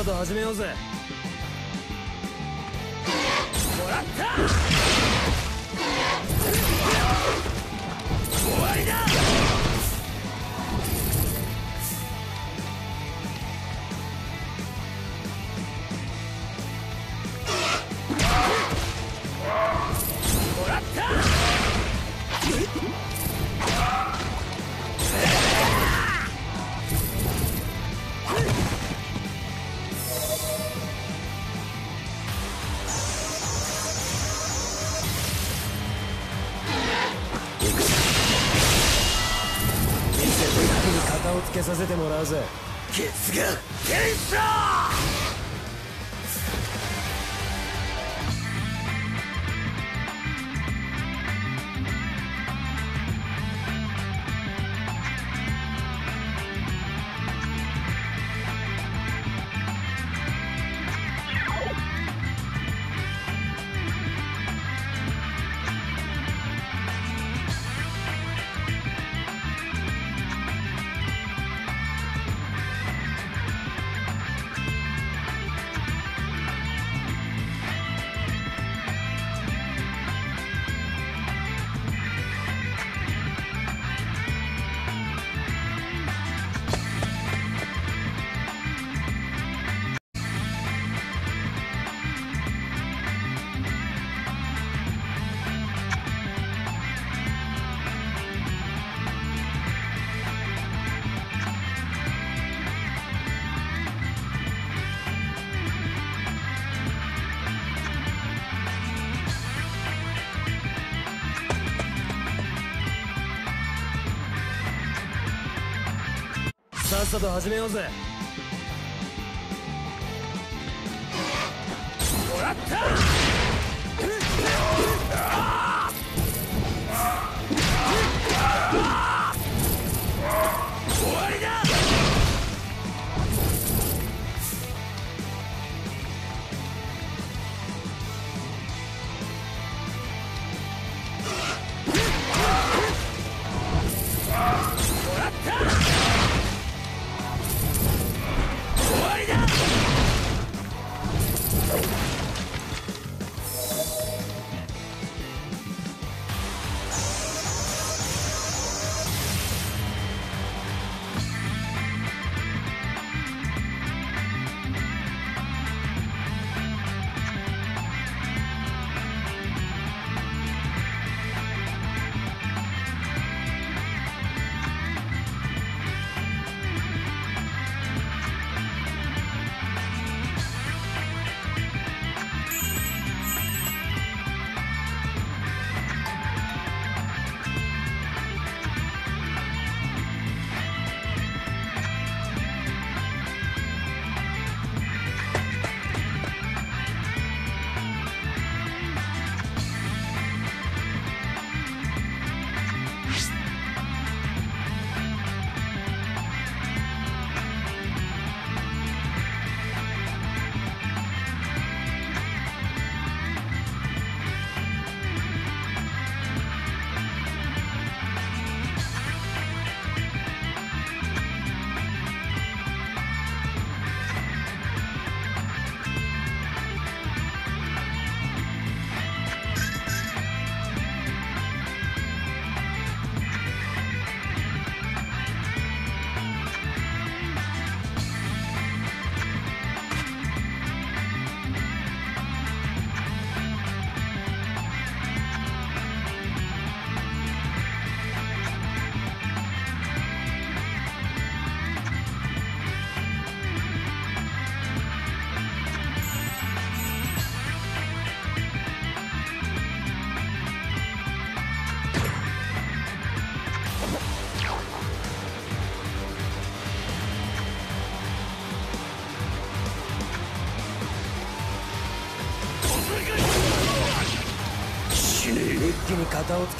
っさと始めようぜ。せてもらうぜ。ケツが天使ださっさと始めようぜ。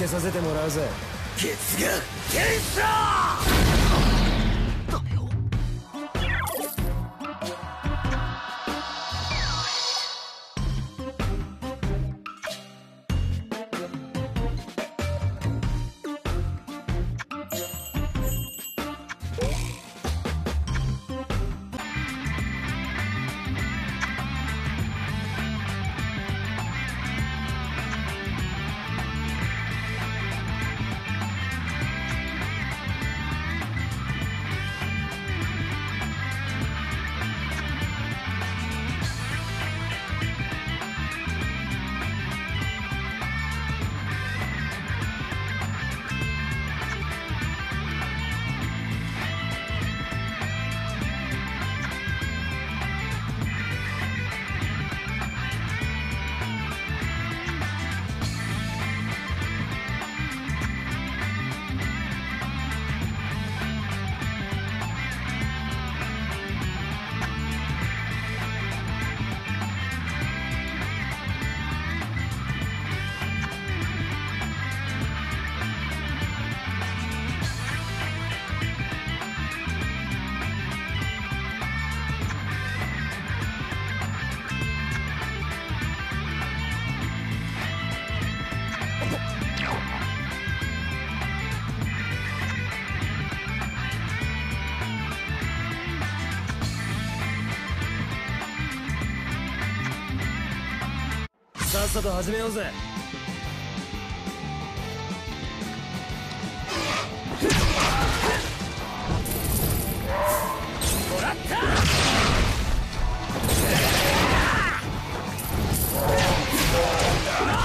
けさせてもらうぜ。ケツがテンシさっさと始めようぜ。一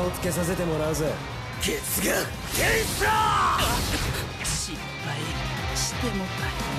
をつけさせてもらうぜ。ケツが天才失敗してもた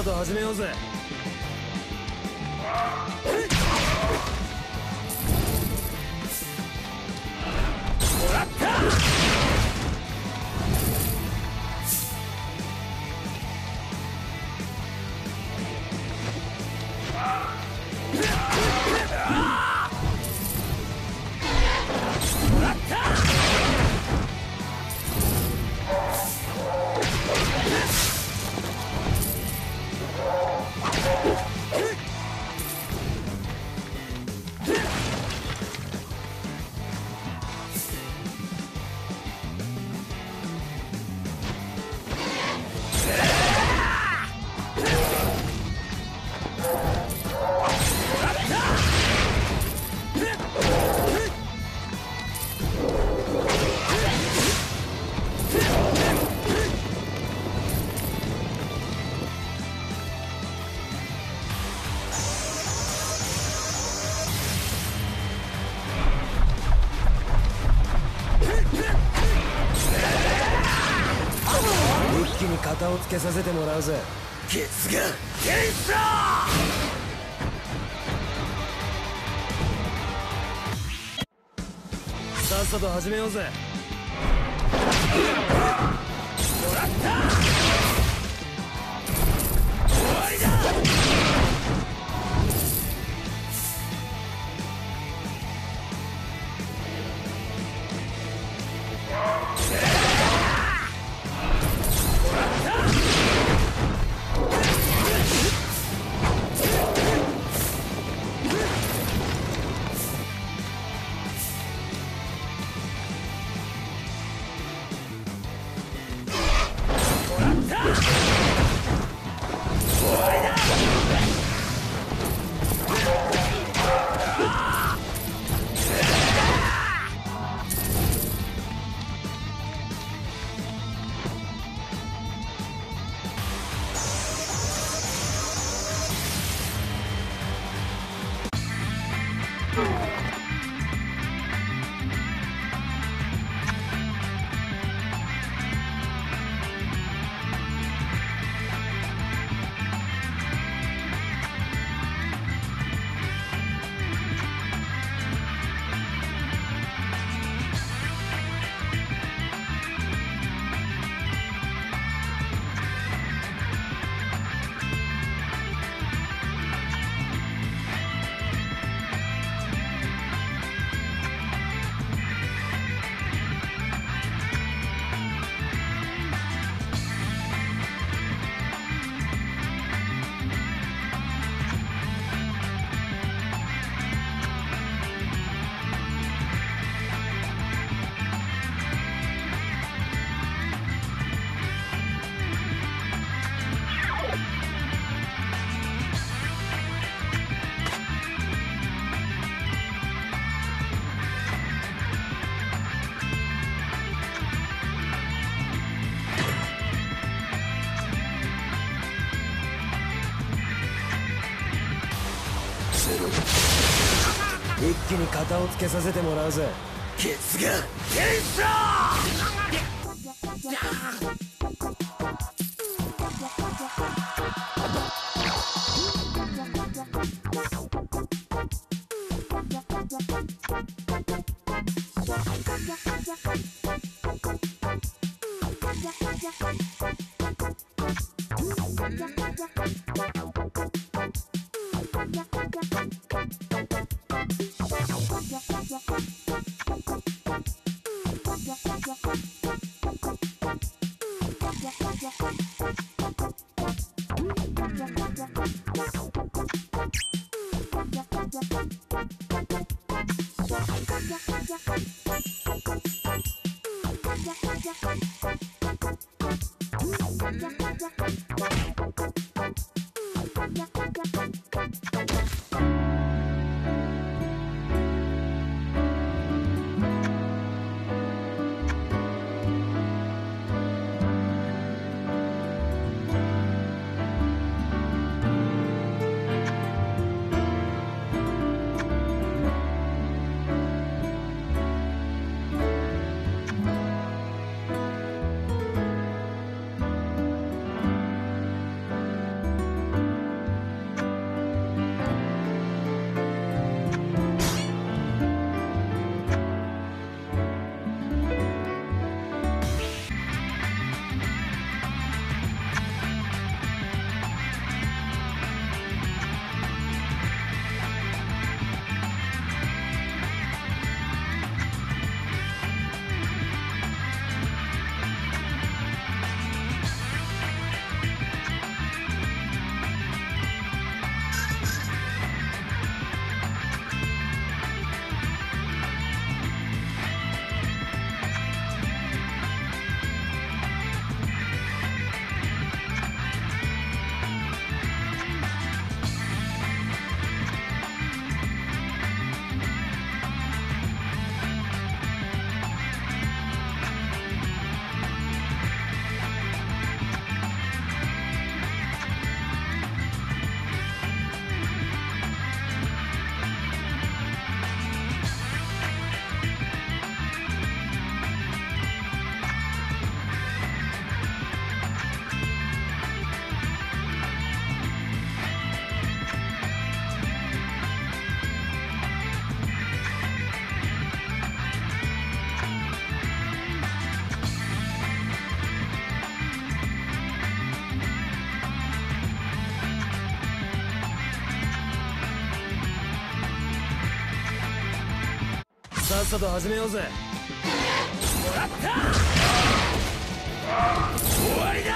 さと始めようぜ。けさせてもらうぜ。ケツがテイスラさっさと始めようぜをつけさせてもらうぜ。ケツがテイス thank さっさと始めようぜ。もらった終わりだ！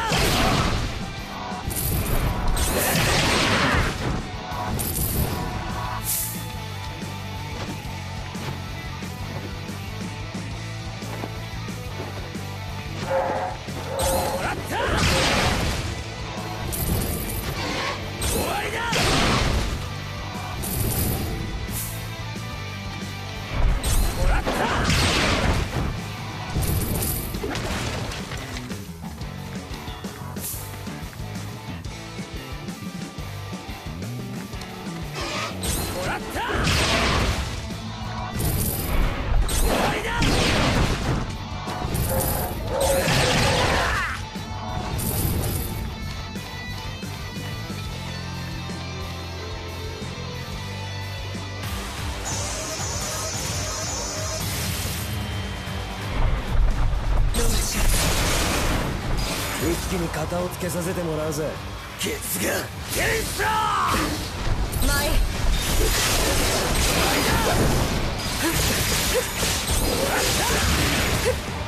一気に型をつけさせてもらうぜ。マイマイだ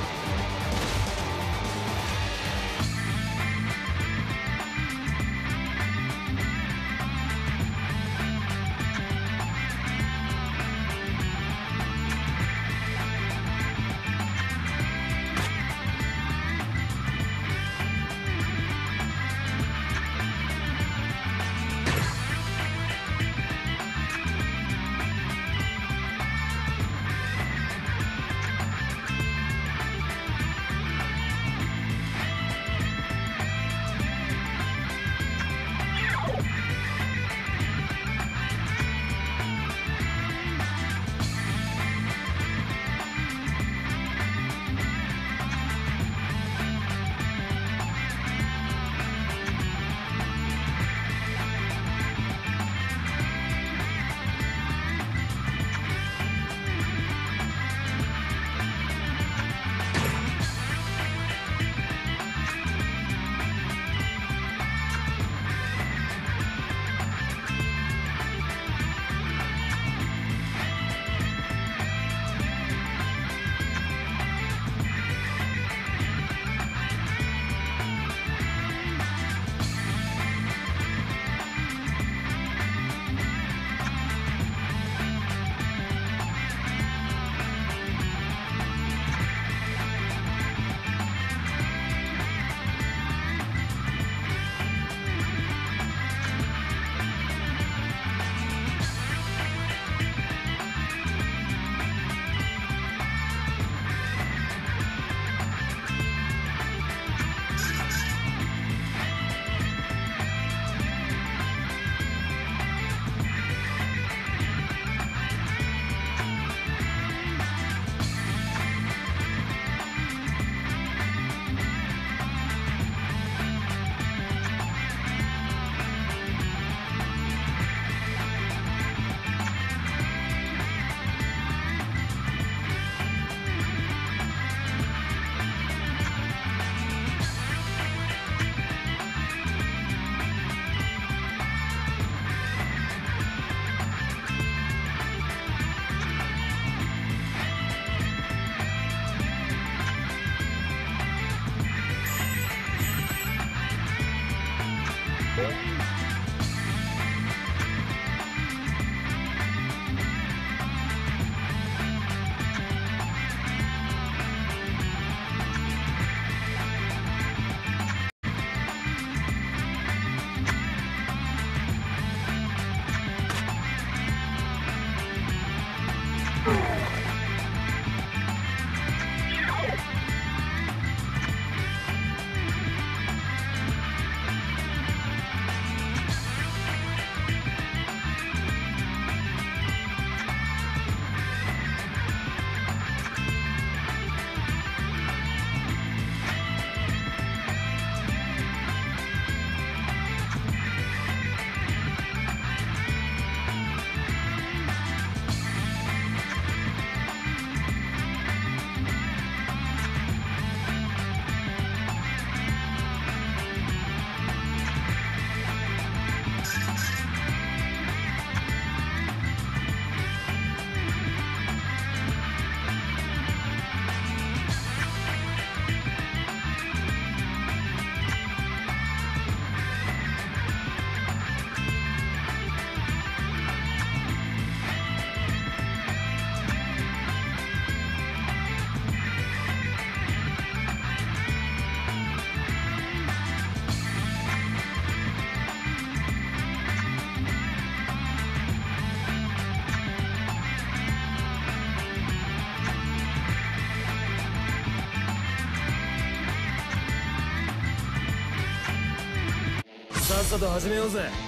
っさと始めようぜ。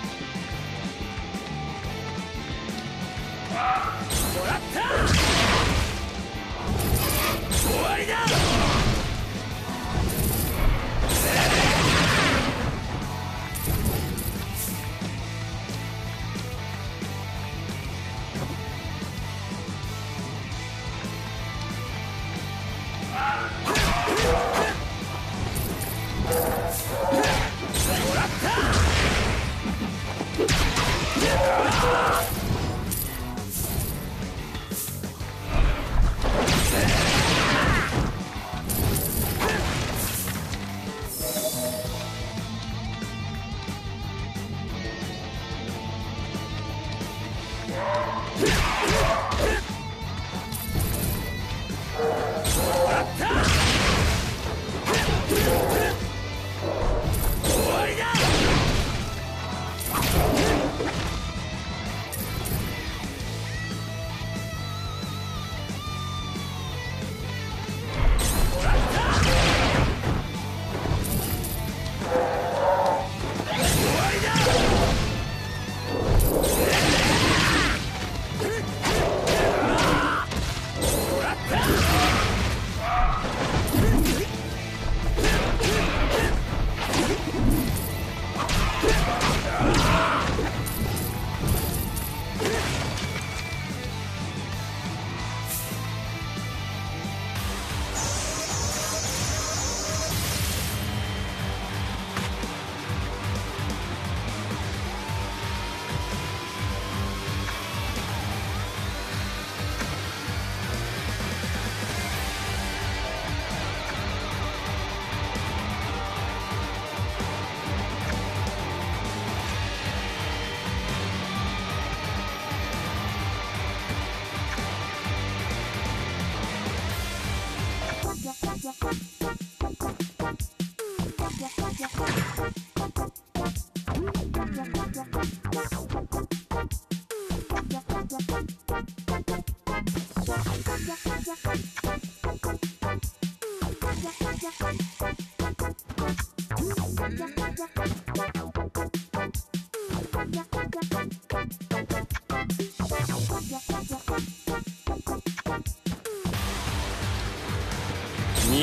逃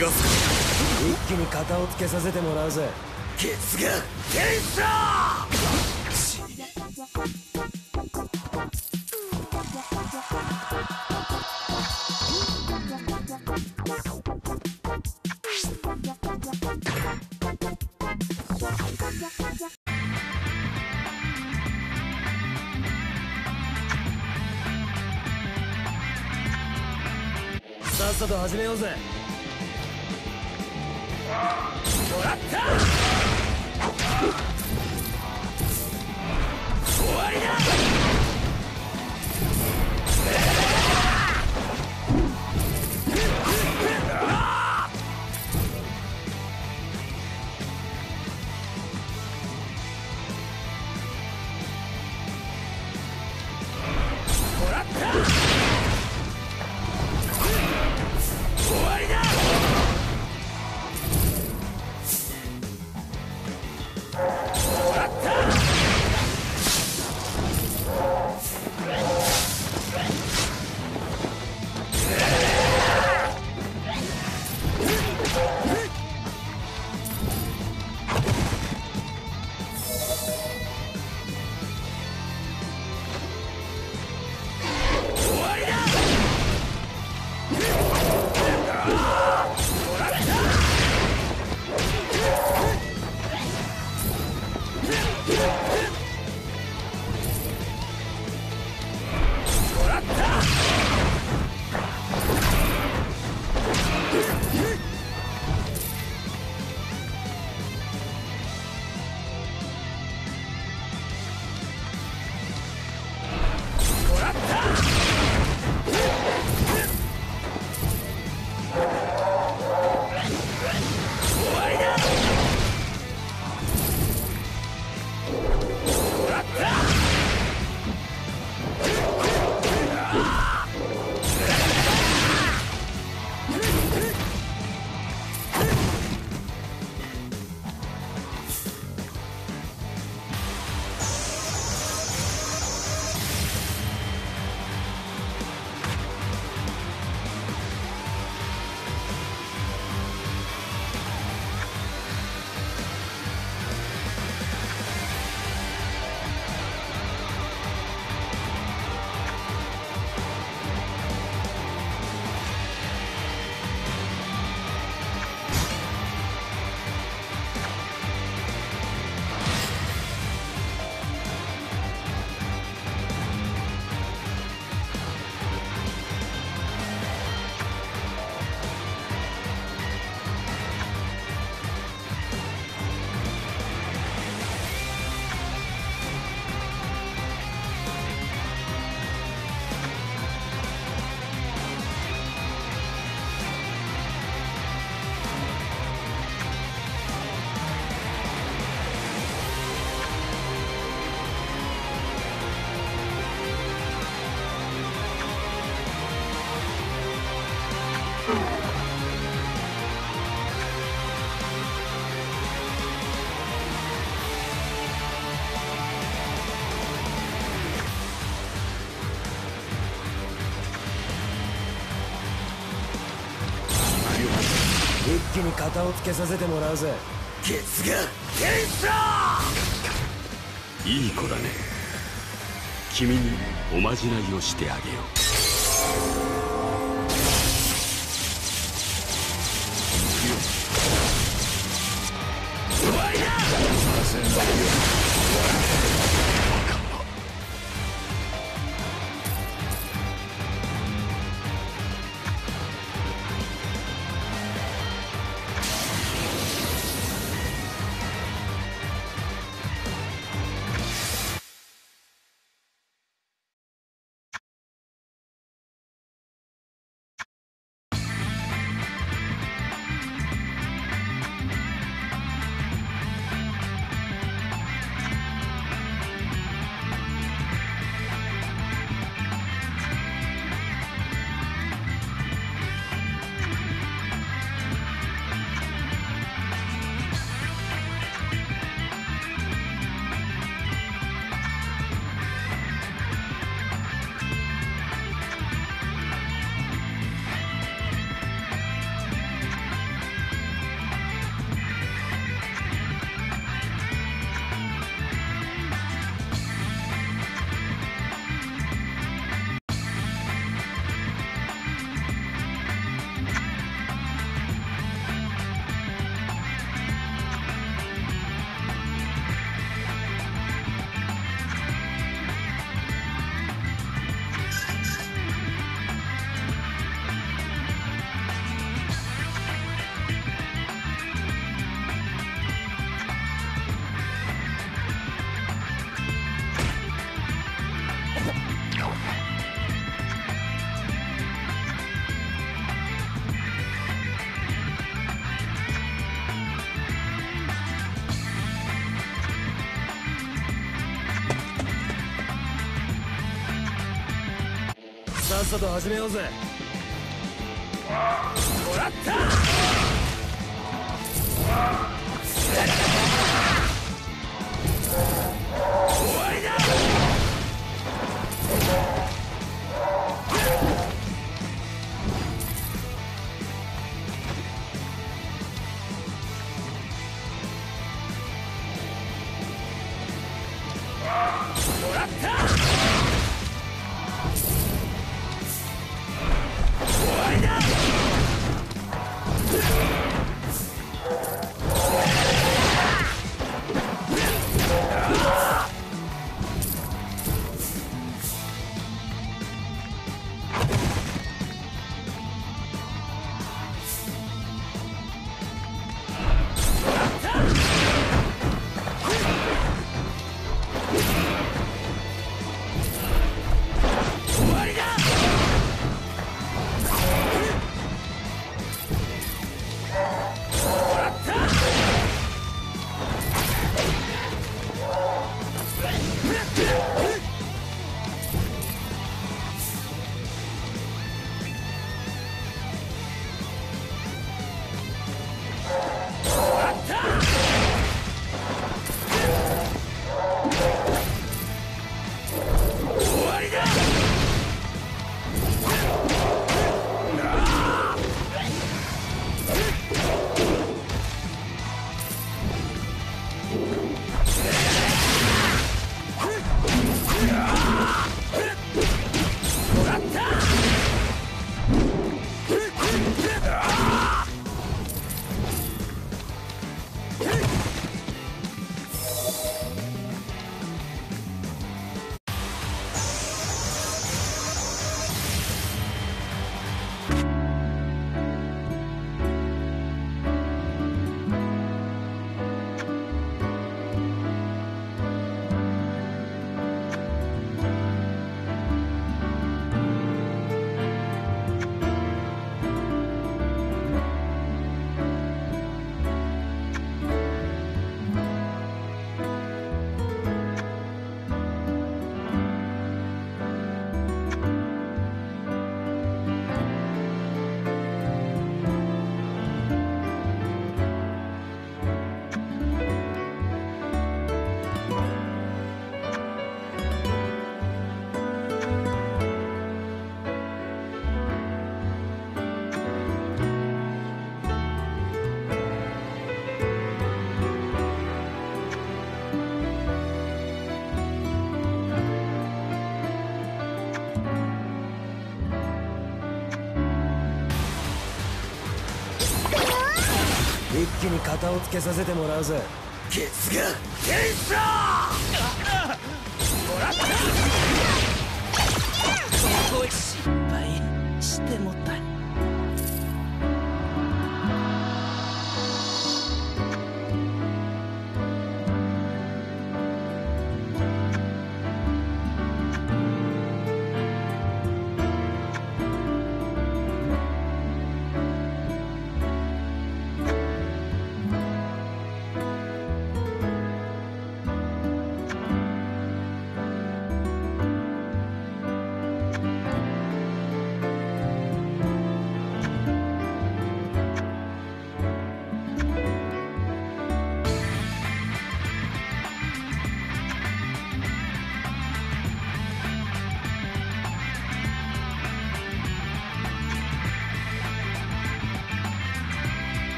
がす。一気に型をつけさせてもらうぜ。ケツが天使ださと始めようぜ。もらった気に型をつけさせてもらうぜ。ケツがケンスラいい子だね。君におまじないをしてあげようさっさと始めようぜ。もらった。気に型をつけさせてもらうぜ。ケツが天使だ